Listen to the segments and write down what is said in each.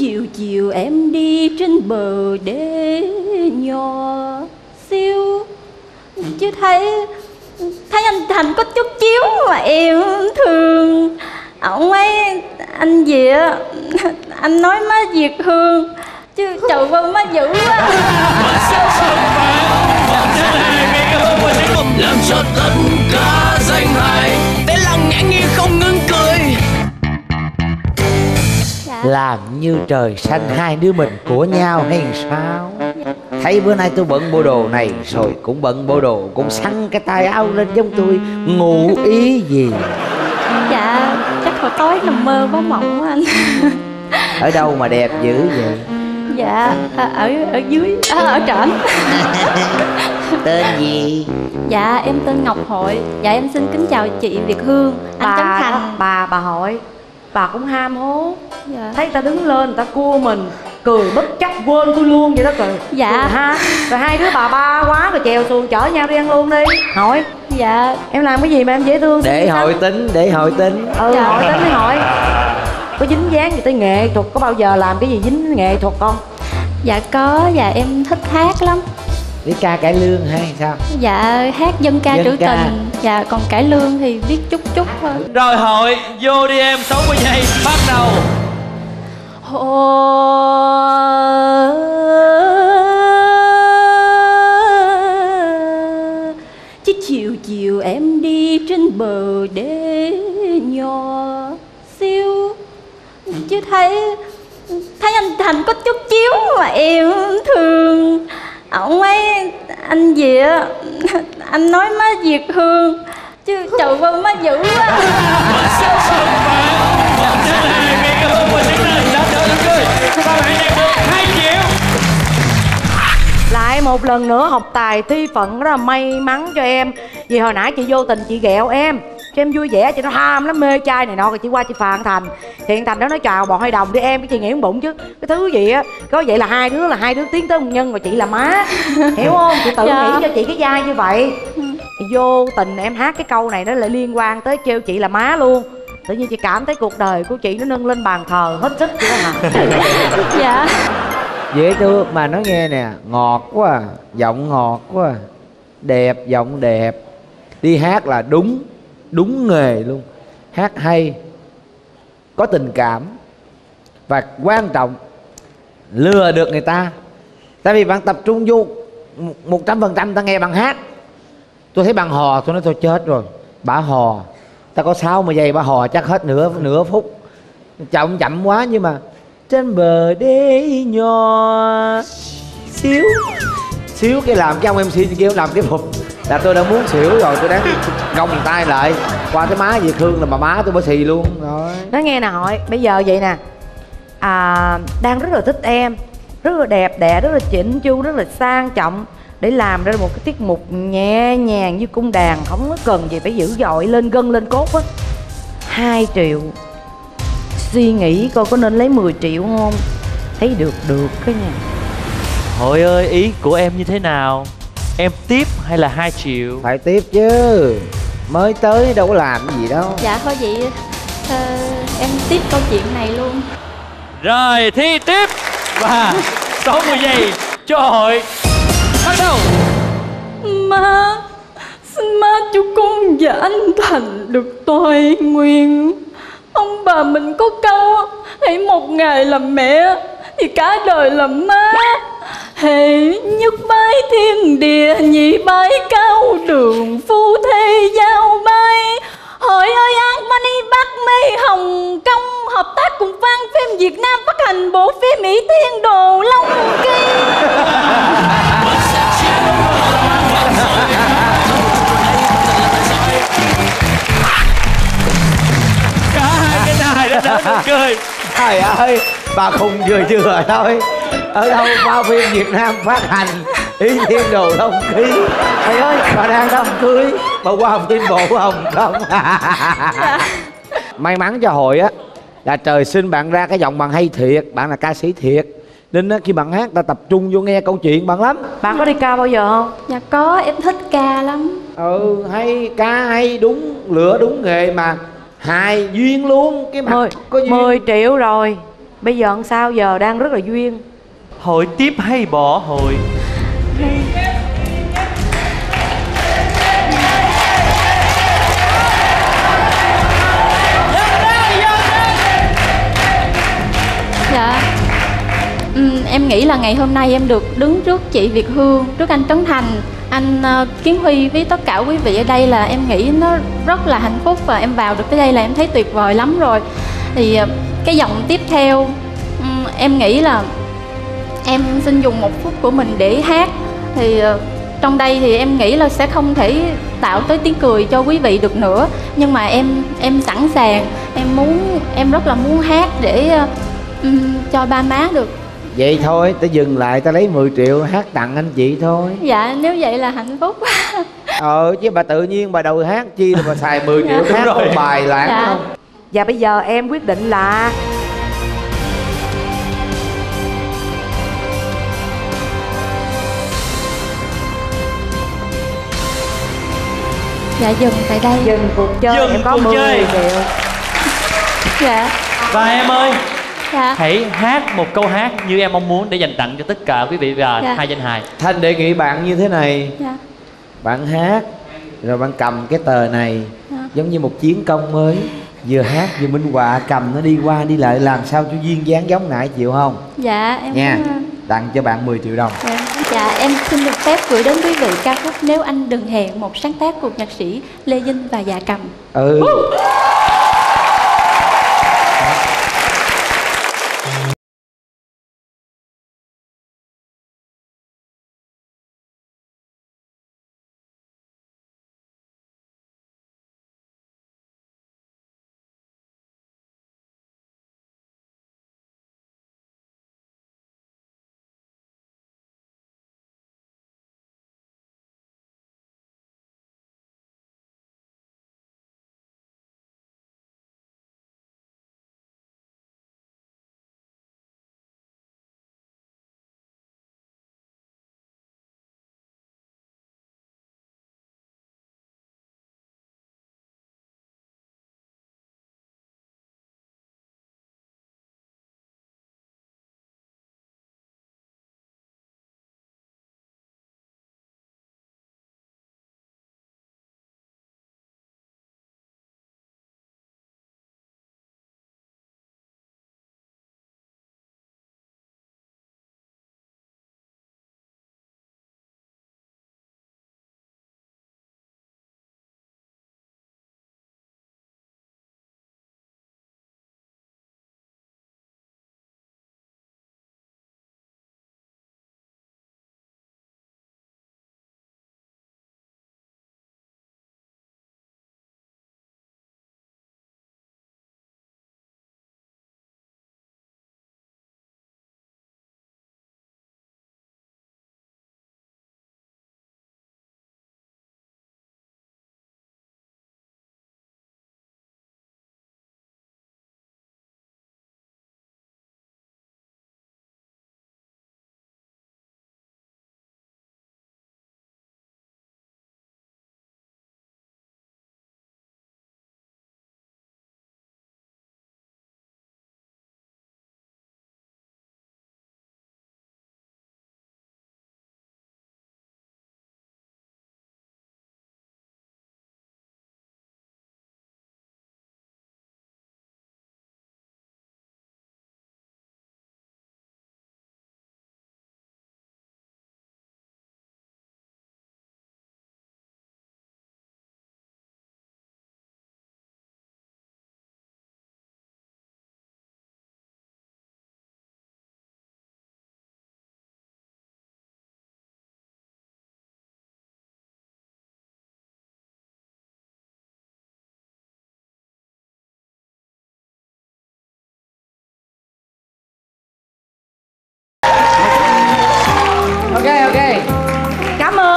chiều chiều em đi trên bờ đê nhỏ xíu Chứ thấy Thấy anh Thành có chút chiếu mà em thương. Ông ấy, Anh gì á Anh nói má Việt Hương, Chứ trời ơi, má dữ quá. Làm cho tất Làm như trời xanh hai đứa mình của nhau hay sao? Thấy bữa nay tôi bận bộ đồ này Rồi cũng bận bộ đồ Cũng săn cái tay áo lên giống tôi Ngụ ý gì? Dạ chắc hồi tối nằm mơ báo mộng anh. Ở đâu mà đẹp dữ vậy? Dạ à, ở ở dưới à, ở trển. Tên gì? Dạ em tên Ngọc Hội. Dạ em xin kính chào chị Việt Hương. Anh Trấn bà đó, Thành bà bà hỏi bà cũng ham hố. Dạ. thấy người ta đứng lên người ta cua mình cười bất chấp quên tôi luôn vậy đó cười Dạ. cười ha. Rồi hai đứa bà ba quá rồi chèo xuồng chở nhau đi ăn luôn đi. Hỏi. Dạ. Em làm cái gì mà em dễ thương Để sao? hội tính Để hội tính. Ừ Dạ. hỏi tính mới hỏi. Có dính dáng gì tới nghệ thuật có bao giờ làm cái gì dính nghệ thuật không? Dạ có Dạ em thích hát lắm Đi ca cải lương hay sao? Dạ hát dân ca Dân trữ ca. tình. Dạ còn cải lương thì biết chút chút thôi. Rồi hội vô đi em 60 giây bắt đầu. Chứ chiều chiều em đi trên bờ đê nhỏ xíu. Chứ thấy Thấy anh Thành có chút chiếu mà em thương Ông ấy Anh gì á? Anh nói má Việt Hương Chứ trời ơi má dữ quá. Cảm ơn Quỳnh Tiến Lên đã đỡ nụ cười Và bạn nhận được 2 triệu lại một lần nữa học tài thi phận rất là may mắn cho em. Vì hồi nãy chị vô tình chị ghẹo em cho em vui vẻ chị nó ham lắm mê trai này nọ rồi chị qua chị phàn thành. Thì thằng thành đó nói chào bọn hai đồng đi em cái chị nghĩ bụng chứ. Cái thứ gì á có vậy là hai đứa là hai đứa tiến tới hôn nhân mà chị là má. Hiểu không? Chị tự Dạ. nghĩ cho chị cái vai như vậy. Thì vô tình em hát cái câu này nó lại liên quan tới kêu chị là má luôn. Tự nhiên chị cảm thấy cuộc đời của chị nó nâng lên bàn thờ hết sức vậy đó hả? Dạ. Dễ thương mà nói nghe nè Ngọt quá à, Giọng ngọt quá à. Đẹp giọng đẹp. Đi hát là đúng Đúng nghề luôn. Hát hay, Có tình cảm Và quan trọng Lừa được người ta. Tại vì bạn tập trung vô một trăm phần trăm, ta nghe bạn hát. Tôi thấy bạn hò, tôi nói tôi chết rồi. Bà hò, Ta có sáu mà giây, bà hò chắc hết nửa nửa phút. Chậm chậm quá, nhưng mà trên bờ đê nhỏ. Xíu xíu cái làm cái ông mc kêu làm cái phục là tôi đã muốn xỉu rồi tôi đang gồng tay lại. Qua cái má việt hương là mà má tôi bơ xì luôn. Rồi. Nói nghe nè hỏi bây giờ vậy nè. À, đang rất là thích em rất là đẹp đẽ rất là chỉnh chu rất là sang trọng. Để làm ra một cái tiết mục nhẹ nhàng như cung đàn không có cần gì phải dữ dội lên gân lên cốt á. Hai triệu. Suy nghĩ coi có nên lấy 10 triệu không? Thấy được được cái nha. Hội ơi ý của em như thế nào Em tiếp hay là 2 triệu? Phải tiếp chứ. Mới tới đâu có làm gì đâu. Dạ thôi chị ờ, Em tiếp câu chuyện này luôn. Rồi thi tiếp. Và 60 giây cho hội. Bắt đầu. Má Xin má cho con và anh Thành được toại nguyện. Ông bà mình có câu Hãy một ngày làm mẹ Thì cả đời làm má Hệ nhất bái thiên địa Nhị bái cao đường Phu thê giao bay Hội ơi Albany Bắc Mê Hồng Kông Hợp tác cùng Văn phim Việt Nam Phát hành bộ phim Mỹ Thiên Đồ Long Kỳ. Cả hai cái đài đã đỡ nụ cười. Trời ơi bà khùng vừa vừa thôi ở đâu bao phim việt nam phát hành? Ý thiên đồ long ký. Trời ơi bà đang đám cưới. Bà qua phim bộ hồng không? May mắn cho hội á là trời sinh bạn ra cái giọng bạn hay thiệt bạn là ca sĩ thiệt. Nên á, khi bạn hát ta tập trung vô nghe câu chuyện bạn lắm. Bạn có đi cao bao giờ không? Dạ có em thích ca lắm. Ừ hay ca hay đúng lựa đúng nghề mà. Hài duyên luôn cái mặt mười có duyên. mười triệu rồi. Bây giờ làm sao? Giờ đang rất là duyên Hội tiếp hay bỏ hội Dạ. Ừm, Em nghĩ là ngày hôm nay em được đứng trước chị Việt Hương Trước anh Trấn Thành. Anh ờ, Kiến Huy với tất cả quý vị ở đây là em nghĩ nó rất là hạnh phúc Và em vào được tới đây là em thấy tuyệt vời lắm rồi. Thì ờ, cái giọng tiếp theo Em nghĩ là em xin dùng một phút của mình để hát Thì ờ, trong đây thì em nghĩ là sẽ không thể tạo tới tiếng cười cho quý vị được nữa Nhưng mà em em sẵn sàng Em muốn em rất là muốn hát để ừm, cho ba má được vậy thôi ta dừng lại ta lấy 10 triệu hát tặng anh chị thôi dạ nếu vậy là hạnh phúc ờ chứ bà tự nhiên bà đầu hát chi là bà xài 10 triệu Dạ. hát rồi. bài lãng Dạ. không và bây giờ em quyết định là dạ dừng tại đây dừng cuộc chơi Dừng em có cuộc 10 chơi. triệu dạ Và em ơi dạ Hãy hát một câu hát như em mong muốn Để dành tặng cho tất cả quý vị và Dạ. hai danh hài thanh đề nghị bạn như thế này dạ bạn hát rồi bạn cầm cái tờ này Dạ. giống như một chiến công mới vừa hát vừa minh họa cầm nó đi qua đi lại làm sao cho duyên dáng giống nãy chịu không dạ em nha ơn. tặng cho bạn 10 triệu đồng dạ. Dạ em xin được phép gửi đến quý vị ca khúc nếu anh đừng hẹn một sáng tác của nhạc sĩ lê vinh và dạ cầm. Ừ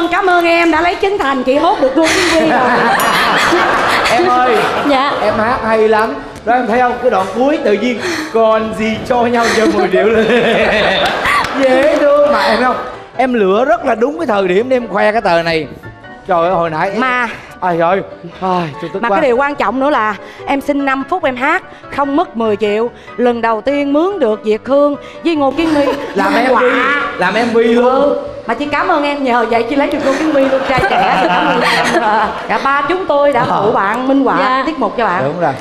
ơn cảm ơn em đã lấy chân thành chị hốt được luôn rồi. Em ơi dạ. em hát hay lắm. Đó em thấy không? Cái đoạn cuối tự nhiên còn gì cho nhau cho 10 triệu lên. Dễ thương. Mà em không? Em lựa rất là đúng cái thời điểm để em khoe cái tờ này. Trời ơi hồi nãy mà. Ai ơi ai tôi tức mà quá. cái điều quan trọng nữa là em xin 5 phút em hát không mất 10 triệu. Lần đầu tiên mướn được Việt Hương với Ngô Kiến My làm Quà. mv làm mv luôn. Ừ, mà chị cảm ơn em nhờ vậy chị lấy được Ngô Kiến My luôn. Trai trẻ cảm ơn. Em cả ba chúng tôi đã phụ bạn minh họa Dạ. tiết mục cho bạn. Đúng rồi